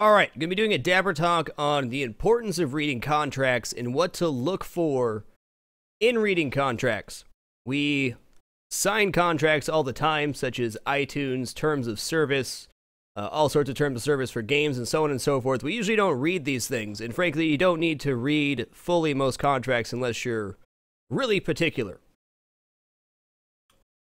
All right, to be doing a dapper talk on the importance of reading contracts and what to look for in reading contracts. We sign contracts all the time, such as iTunes, terms of service, uh, all sorts of terms of service for games, and so on and so forth. We usually don't read these things, and frankly, you don't need to read fully most contracts unless you're really particular.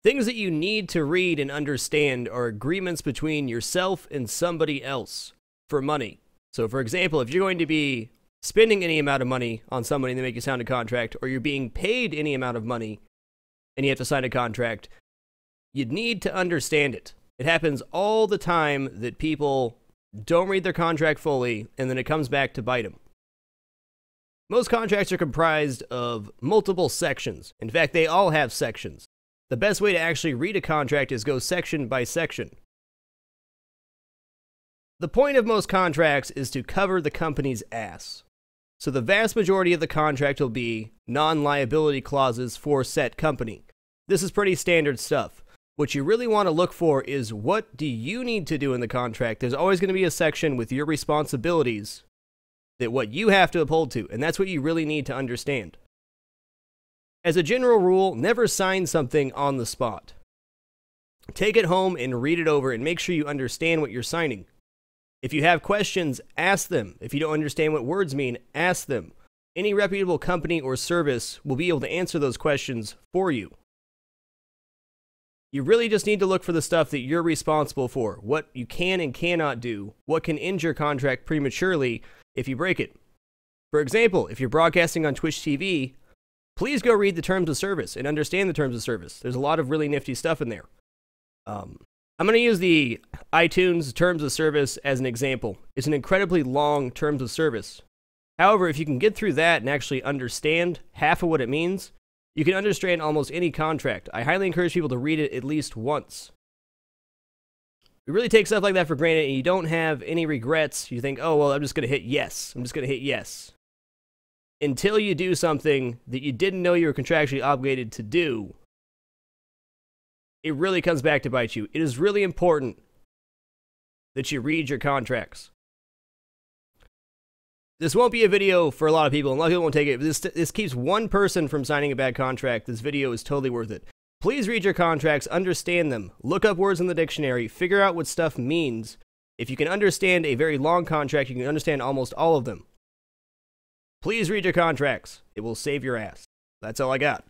Things that you need to read and understand are agreements between yourself and somebody else for money. So, for example, if you're going to be spending any amount of money on somebody and they make you sign a contract, or you're being paid any amount of money and you have to sign a contract, you'd need to understand it. It happens all the time that people don't read their contract fully and then it comes back to bite them. Most contracts are comprised of multiple sections. In fact, they all have sections. The best way to actually read a contract is go section by section. The point of most contracts is to cover the company's ass. So the vast majority of the contract will be non liability clauses for set company. This is pretty standard stuff. What you really want to look for is what do you need to do in the contract? There's always going to be a section with your responsibilities that what you have to uphold to, and that's what you really need to understand. As a general rule, never sign something on the spot. Take it home and read it over and make sure you understand what you're signing. If you have questions, ask them. If you don't understand what words mean, ask them. Any reputable company or service will be able to answer those questions for you. You really just need to look for the stuff that you're responsible for, what you can and cannot do, what can end your contract prematurely if you break it. For example, if you're broadcasting on Twitch TV, please go read the terms of service and understand the terms of service. There's a lot of really nifty stuff in there. Um, I'm going to use the iTunes terms of service as an example. It's an incredibly long terms of service. However, if you can get through that and actually understand half of what it means, you can understand almost any contract. I highly encourage people to read it at least once. We really take stuff like that for granted and you don't have any regrets. You think, oh, well, I'm just going to hit yes. I'm just going to hit yes. Until you do something that you didn't know you were contractually obligated to do it really comes back to bite you. It is really important that you read your contracts. This won't be a video for a lot of people, and a lot of people won't take it. This, this keeps one person from signing a bad contract. This video is totally worth it. Please read your contracts, understand them, look up words in the dictionary, figure out what stuff means. If you can understand a very long contract, you can understand almost all of them. Please read your contracts. It will save your ass. That's all I got.